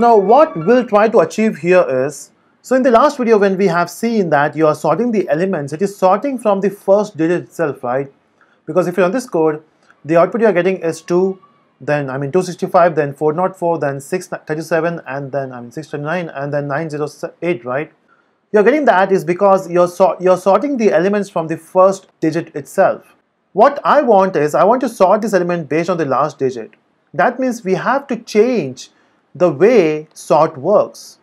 now what we'll try to achieve here is, so in the last video when we have seen that you are sorting the elements, it is sorting from the first digit itself, right? Because if you run this code, the output you are getting is 2, then I mean 265, then 404, then 637, and then I mean 629, and then 908, right? You're getting that is because you're, so, you're sorting the elements from the first digit itself. What I want is, I want to sort this element based on the last digit. That means we have to change the way sort works.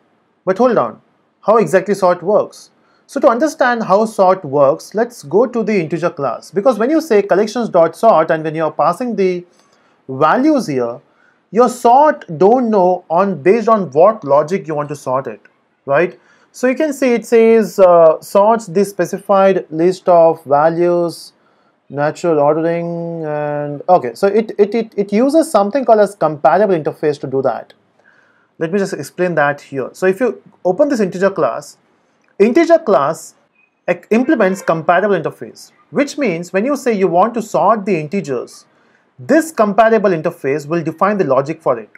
But hold on, how exactly sort works? So to understand how sort works, let's go to the integer class. Because when you say collections.sort and when you're passing the values here, your sort don't know on based on what logic you want to sort it, right? So you can see it says uh, sorts the specified list of values, natural ordering, and okay. So it, it, it, it uses something called as comparable interface to do that. Let me just explain that here. So if you open this integer class, integer class implements comparable interface, which means when you say you want to sort the integers, this comparable interface will define the logic for it.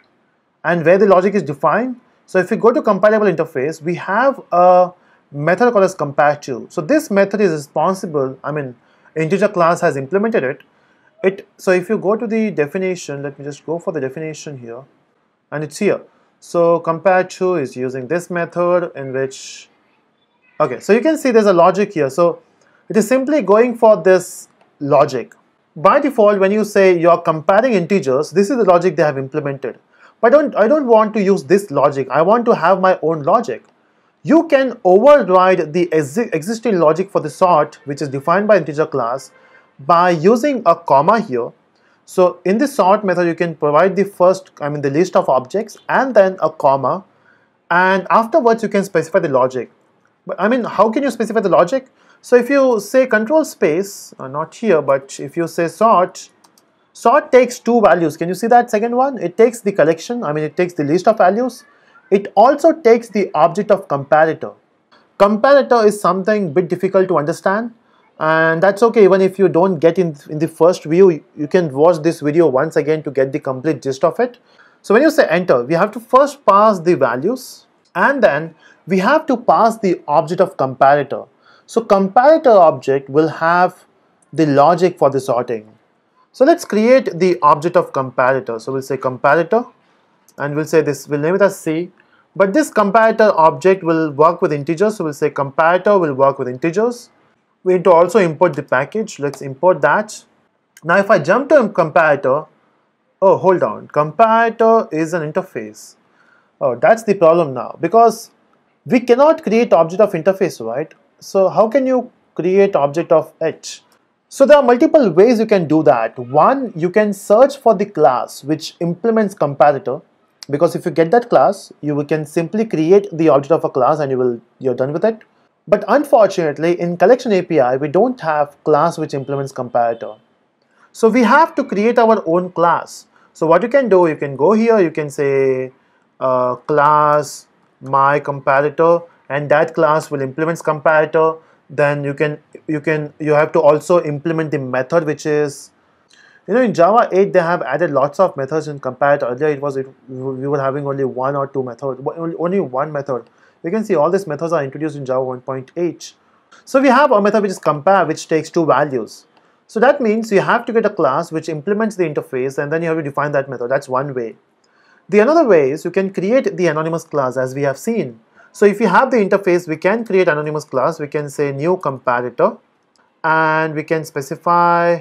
And where the logic is defined, so if we go to comparable interface, we have a method called as compare to. So this method is responsible, I mean, integer class has implemented it. It So if you go to the definition, let me just go for the definition here, and it's here. So compare to is using this method in which, okay, so you can see there's a logic here. So it is simply going for this logic. By default, when you say you're comparing integers, this is the logic they have implemented. But I don't, I don't want to use this logic. I want to have my own logic. You can override the existing logic for the sort, which is defined by integer class, by using a comma here so in this sort method, you can provide the first, I mean the list of objects and then a comma and afterwards you can specify the logic. But I mean, how can you specify the logic? So if you say control space, uh, not here, but if you say sort, sort takes two values. Can you see that second one? It takes the collection, I mean it takes the list of values. It also takes the object of comparator. Comparator is something bit difficult to understand and that's okay even if you don't get in in the first view you can watch this video once again to get the complete gist of it. So when you say enter we have to first pass the values and then we have to pass the object of comparator. So comparator object will have the logic for the sorting. So let's create the object of comparator. So we'll say comparator and we'll say this we'll name it as c. But this comparator object will work with integers. So we'll say comparator will work with integers we need to also import the package. Let's import that. Now if I jump to comparator, oh hold on, comparator is an interface. Oh, that's the problem now because we cannot create object of interface, right? So how can you create object of H? So there are multiple ways you can do that. One, you can search for the class which implements comparator because if you get that class, you can simply create the object of a class and you will you're done with it. But unfortunately, in collection API, we don't have class which implements comparator. So we have to create our own class. So what you can do, you can go here, you can say uh, class my comparator and that class will implement comparator. Then you can, you can, you have to also implement the method which is, you know, in Java 8 they have added lots of methods in comparator. Earlier it was, it, we were having only one or two methods, only one method you can see all these methods are introduced in Java 1.8. So we have a method which is compare which takes two values. So that means you have to get a class which implements the interface and then you have to define that method. That's one way. The another way is you can create the anonymous class as we have seen. So if you have the interface, we can create anonymous class. We can say new comparator and we can specify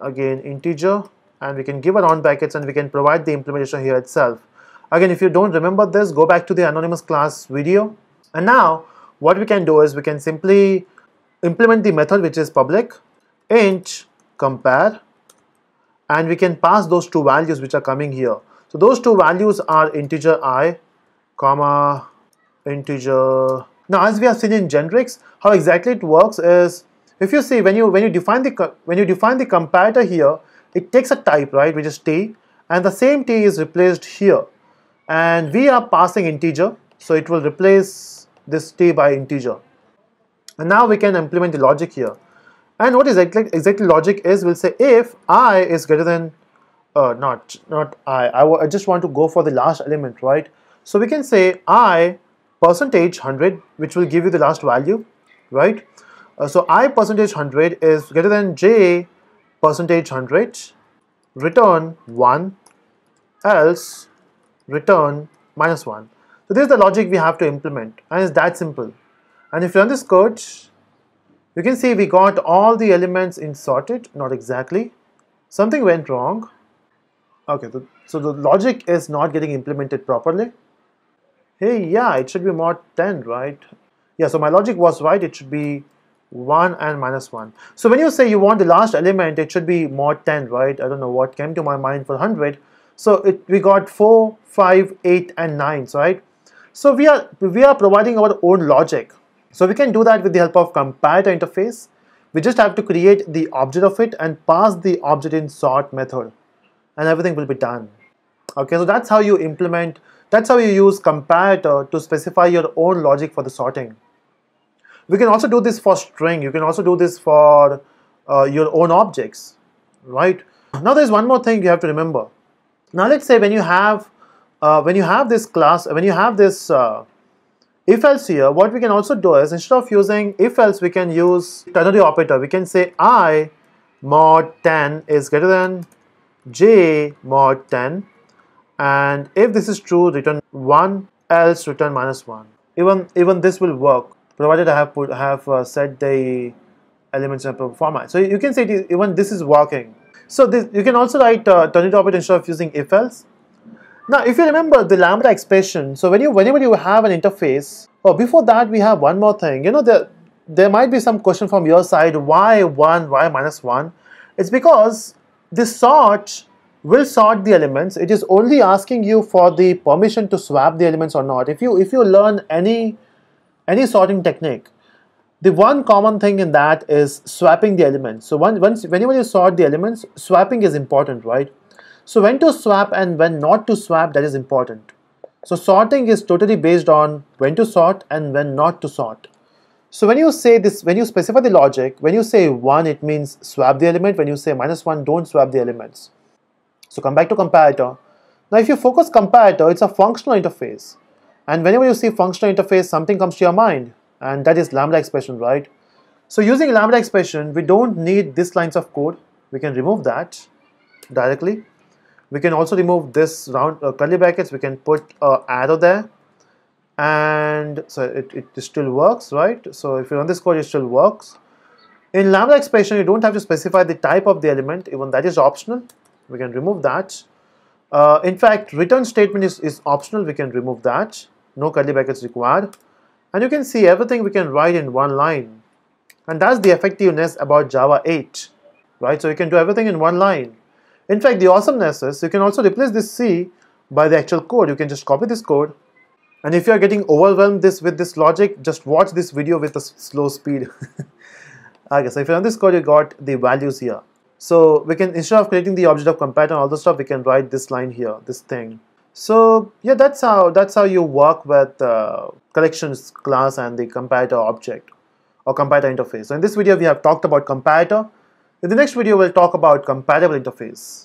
again integer and we can give own brackets and we can provide the implementation here itself. Again, if you don't remember this, go back to the anonymous class video. And now what we can do is we can simply implement the method which is public int compare and we can pass those two values which are coming here. So those two values are integer i comma integer. Now as we have seen in generics, how exactly it works is if you see when you when you define the when you define the comparator here, it takes a type right which is t and the same t is replaced here. And we are passing integer so it will replace this t by integer. And now we can implement the logic here. And what is exactly, exactly logic is we'll say if i is greater than uh, not not I, I, I just want to go for the last element right? So we can say I percentage 100 which will give you the last value, right? Uh, so I percentage 100 is greater than J percentage 100 return 1 else return minus 1. So this is the logic we have to implement and it's that simple. And if you run this code, you can see we got all the elements in sorted, not exactly. Something went wrong. Okay, so, so the logic is not getting implemented properly. Hey, yeah, it should be mod 10, right? Yeah, so my logic was right, it should be 1 and minus 1. So when you say you want the last element, it should be mod 10, right? I don't know what came to my mind for 100. So it, we got 4, 5, 8 and 9, right? So we are, we are providing our own logic. So we can do that with the help of comparator interface. We just have to create the object of it and pass the object in sort method and everything will be done. Okay, so that's how you implement, that's how you use comparator to specify your own logic for the sorting. We can also do this for string. You can also do this for uh, your own objects, right? Now there's one more thing you have to remember. Now let's say when you have uh, when you have this class, when you have this uh, if else here, what we can also do is instead of using if else, we can use ternary operator. We can say i mod 10 is greater than j mod 10 and if this is true return 1 else return minus 1 even even this will work provided I have put have uh, set the elements in a format. So you can say even this is working. So this, you can also write uh, ternary operator instead of using if else. Now if you remember the lambda expression, so when you whenever you have an interface, oh before that we have one more thing. You know there there might be some question from your side why 1 why minus 1 it's because this sort will sort the elements it is only asking you for the permission to swap the elements or not if you if you learn any any sorting technique, the one common thing in that is swapping the elements. So once, once whenever you sort the elements, swapping is important, right? So when to swap and when not to swap, that is important. So sorting is totally based on when to sort and when not to sort. So when you say this, when you specify the logic, when you say 1, it means swap the element. When you say minus 1, don't swap the elements. So come back to comparator. Now if you focus comparator, it's a functional interface. And whenever you see functional interface, something comes to your mind, and that is lambda expression, right? So using lambda expression, we don't need this lines of code. We can remove that directly. We can also remove this round uh, curly brackets. We can put a arrow there, and so it, it still works, right? So if you run this code, it still works. In lambda expression, you don't have to specify the type of the element. Even that is optional. We can remove that. Uh, in fact, return statement is, is optional. We can remove that no curly brackets required. And you can see everything we can write in one line. And that's the effectiveness about Java 8 right? So you can do everything in one line. In fact the awesomeness is you can also replace this C by the actual code. You can just copy this code. And if you are getting overwhelmed this with this logic just watch this video with a slow speed. Okay so if you run this code you got the values here. So we can instead of creating the object of comparator and all the stuff we can write this line here this thing so yeah, that's how that's how you work with uh, collections class and the comparator object or comparator interface. So in this video, we have talked about comparator. In the next video, we'll talk about comparable interface.